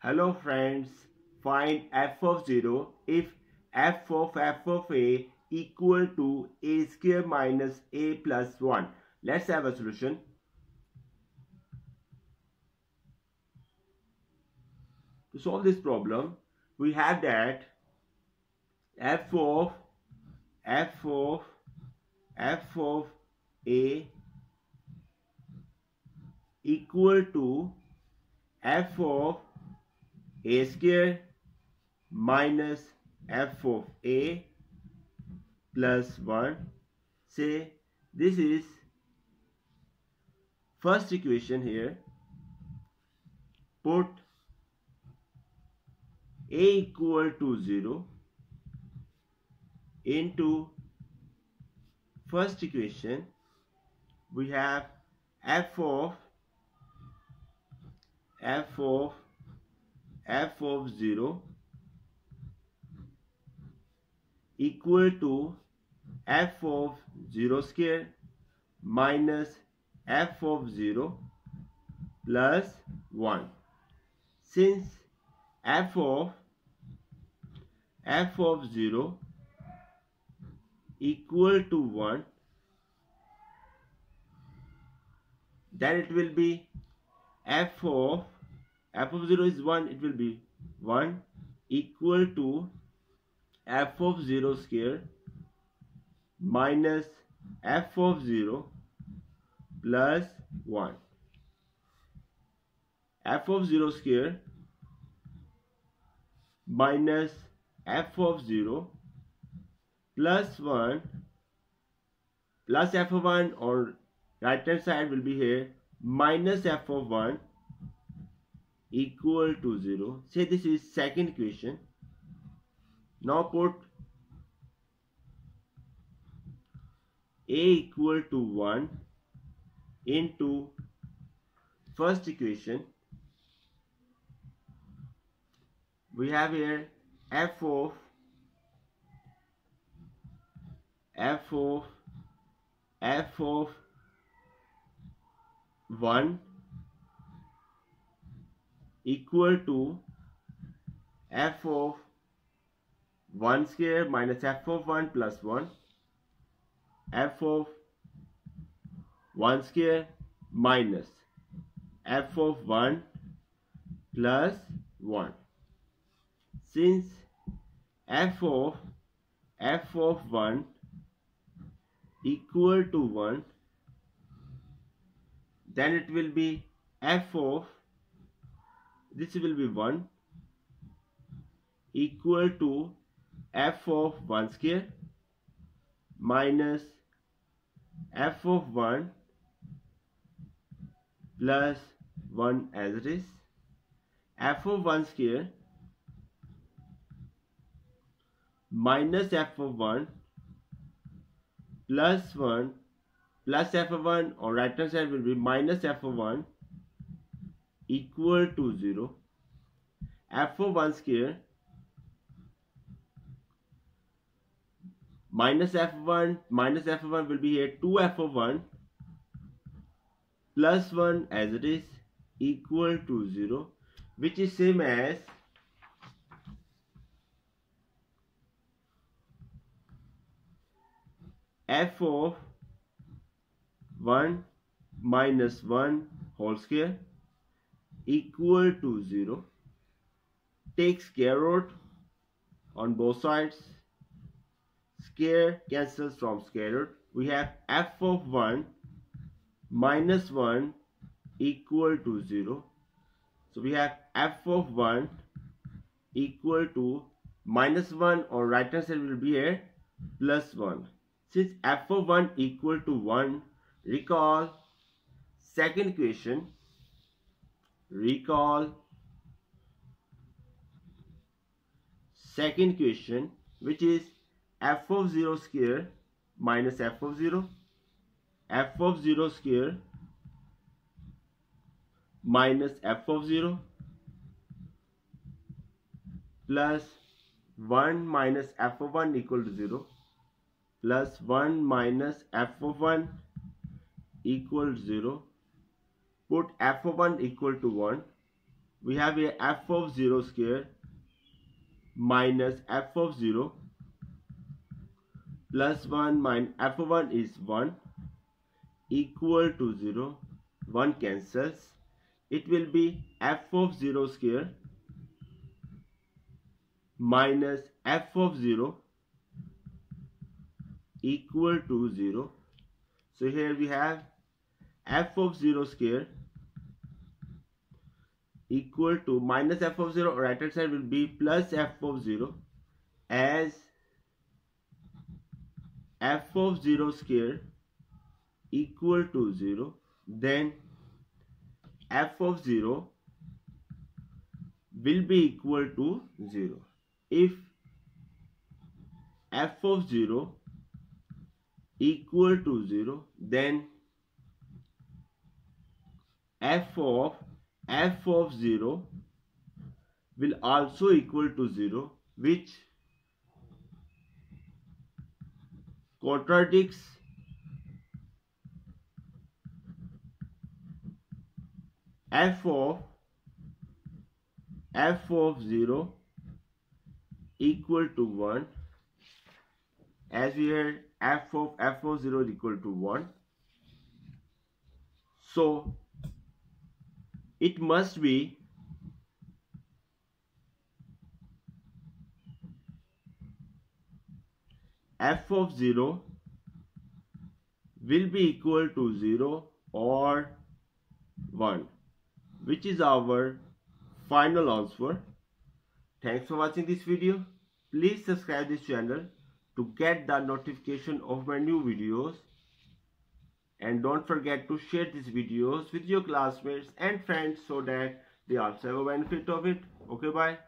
Hello friends, find f of 0 if f of f of a equal to a square minus a plus 1. Let's have a solution. To solve this problem, we have that f of f of f of a equal to f of a square minus f of a plus 1 say this is first equation here. Put a equal to 0 into first equation. We have f of f of f of 0 equal to f of 0 square minus f of 0 plus 1 since f of f of 0 equal to 1 then it will be f of f of 0 is 1 it will be 1 equal to f of 0 square minus f of 0 plus 1 f of 0 square minus f of 0 plus 1 plus f of 1 or right hand side will be here minus f of 1 equal to 0 say this is second equation. Now put a equal to 1 into first equation. We have here f of f of f of 1 equal to f of 1 square minus f of 1 plus 1 f of 1 square minus f of 1 plus 1 since f of f of 1 equal to 1 then it will be f of this will be 1 equal to f of 1 square minus f of 1 plus 1 as it is. F of 1 square minus f of 1 plus 1 plus f of 1 or right hand side will be minus f of 1 equal to 0 f of 1 square minus f1 minus f1 will be here 2 f of 1 plus 1 as it is equal to 0 which is same as f of 1 minus 1 whole square equal to 0 take square root on both sides. Square cancels from square root. We have f of 1 minus 1 equal to 0 so we have f of 1 equal to minus 1 or right hand side will be here plus 1 since f of 1 equal to 1 recall second equation recall. Second question which is f of 0 square minus f of 0 f of 0 square minus f of 0 plus 1 minus f of 1 equal to 0 plus 1 minus f of 1 equal to 0 put f of 1 equal to 1 we have a f of 0 square minus f of 0 plus 1 minus f of 1 is 1 equal to 0 1 cancels. It will be f of 0 square minus f of 0 equal to 0 so here we have f of 0 square equal to minus f of 0 right hand side will be plus f of 0 as f of 0 square equal to 0 then f of 0 will be equal to 0 if f of 0 equal to 0 then f of f of 0 will also equal to 0 which contradicts f of f of 0 equal to 1 as we had f of f of 0 is equal to 1 so it must be f of 0 will be equal to 0 or 1 which is our final answer Thanks for watching this video. Please subscribe this channel to get the notification of my new videos. And don't forget to share these videos with your classmates and friends so that they also have a benefit of it. Okay, bye.